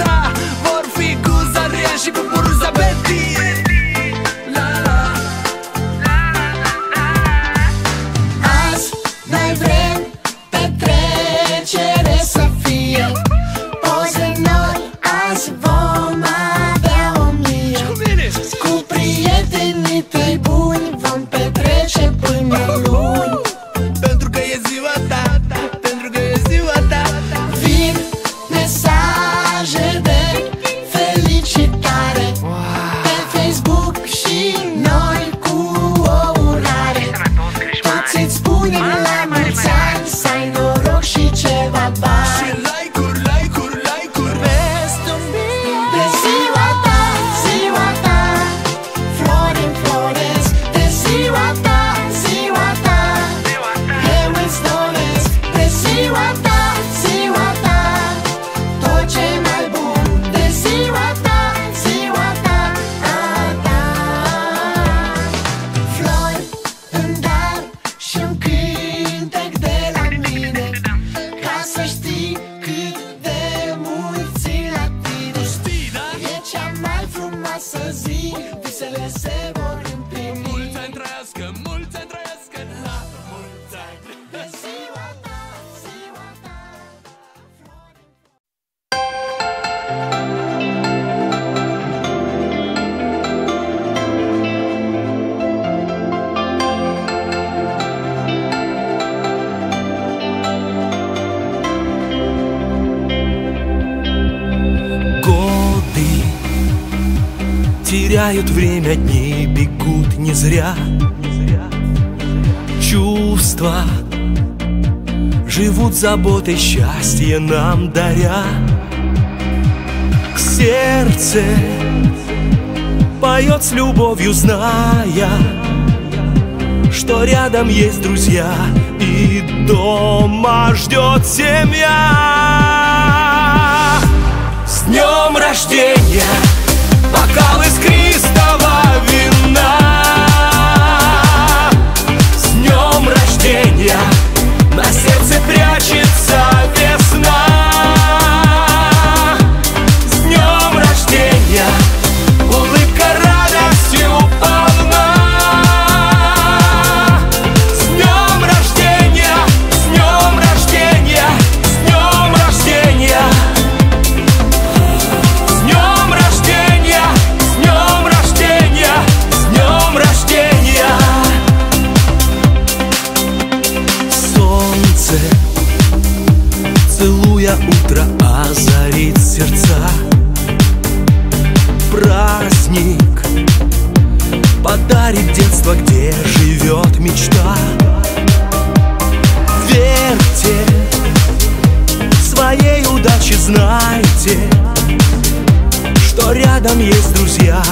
está să zi Visele se теряют время, дни бегут не зря. Чувства живут заботой, счастье нам даря. Сердце поет с любовью, зная Что рядом есть друзья. И дома ждет семья утро, озарит сердца. Праздник подарит детство, где живет мечта. Верьте, своей удачи знайте что рядом есть друзья